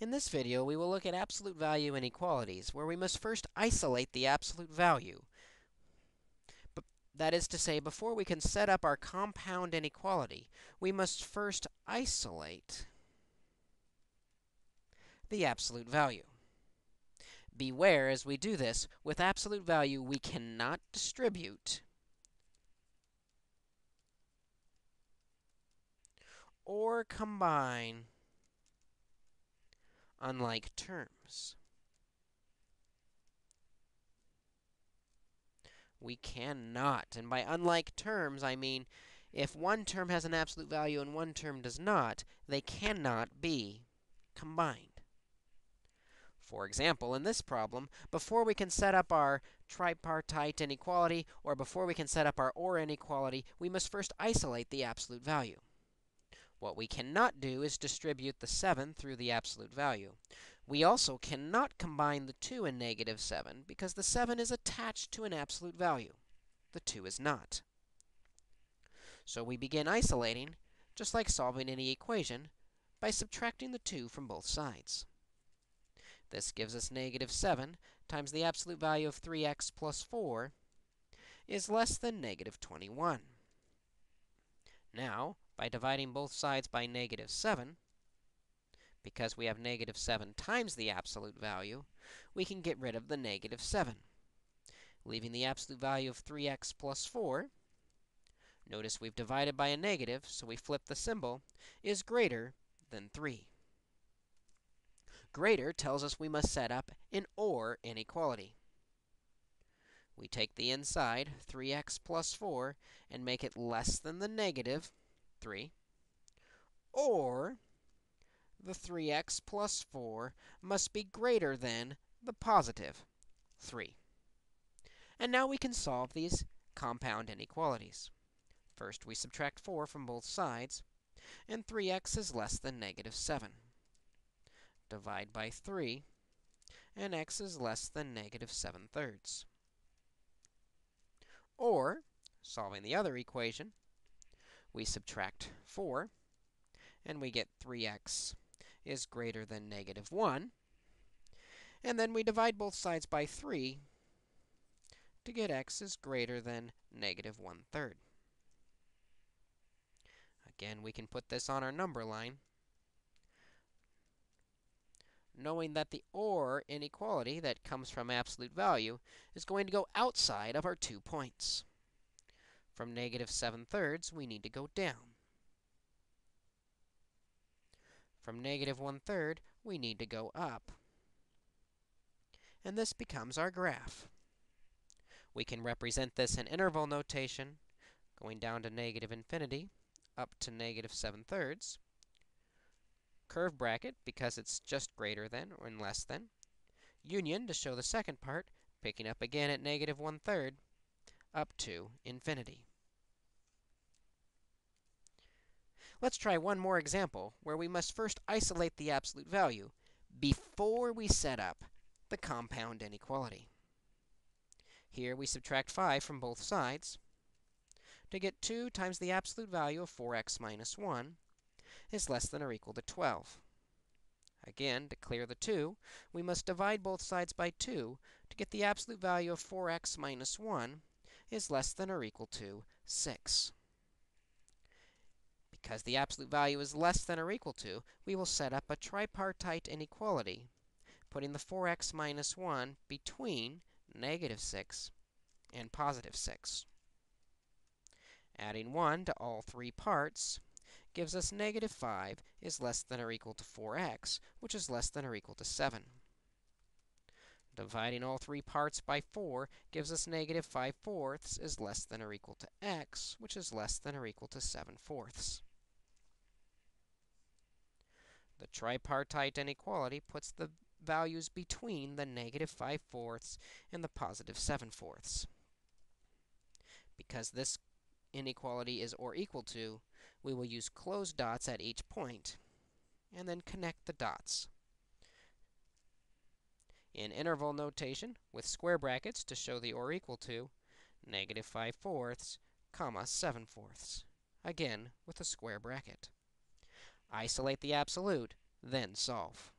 In this video, we will look at absolute value inequalities, where we must first isolate the absolute value. But that is to say, before we can set up our compound inequality, we must first isolate the absolute value. Beware, as we do this, with absolute value, we cannot distribute or combine unlike terms. We cannot. And by unlike terms, I mean if one term has an absolute value and one term does not, they cannot be combined. For example, in this problem, before we can set up our tripartite inequality, or before we can set up our OR inequality, we must first isolate the absolute value. What we cannot do is distribute the 7 through the absolute value. We also cannot combine the 2 and negative 7 because the 7 is attached to an absolute value. The 2 is not. So we begin isolating, just like solving any equation, by subtracting the 2 from both sides. This gives us negative 7 times the absolute value of 3x plus 4 is less than negative 21. Now, by dividing both sides by negative 7, because we have negative 7 times the absolute value, we can get rid of the negative 7, leaving the absolute value of 3x plus 4. Notice we've divided by a negative, so we flip the symbol, is greater than 3. Greater tells us we must set up an OR inequality. We take the inside, 3x plus 4, and make it less than the negative 3, or the 3x plus 4 must be greater than the positive 3. And now we can solve these compound inequalities. First, we subtract 4 from both sides, and 3x is less than negative 7. Divide by 3, and x is less than negative 7 thirds. Or, solving the other equation, we subtract 4, and we get 3x is greater than negative 1. And then we divide both sides by 3 to get x is greater than negative 1 third. Again, we can put this on our number line, knowing that the OR inequality that comes from absolute value is going to go outside of our two points. From negative 7 thirds, we need to go down. From negative 1 third, we need to go up. And this becomes our graph. We can represent this in interval notation, going down to negative infinity, up to negative 7 thirds. Curve bracket, because it's just greater than or less than. Union, to show the second part, picking up again at negative 1 third, up to infinity. Let's try one more example where we must first isolate the absolute value before we set up the compound inequality. Here we subtract 5 from both sides to get 2 times the absolute value of 4x minus 1 is less than or equal to 12. Again, to clear the 2, we must divide both sides by 2 to get the absolute value of 4x minus 1 is less than or equal to 6. Because the absolute value is less than or equal to, we will set up a tripartite inequality, putting the 4x minus 1 between negative 6 and positive 6. Adding 1 to all three parts gives us negative 5 is less than or equal to 4x, which is less than or equal to 7. Dividing all three parts by 4 gives us negative 5 fourths is less than or equal to x, which is less than or equal to 7 fourths. The tripartite inequality puts the values between the negative 5 fourths and the positive 7 fourths. Because this inequality is or equal to, we will use closed dots at each point and then connect the dots. In interval notation, with square brackets to show the or equal to, negative 5 fourths, comma 7 fourths. Again, with a square bracket. Isolate the absolute, then solve.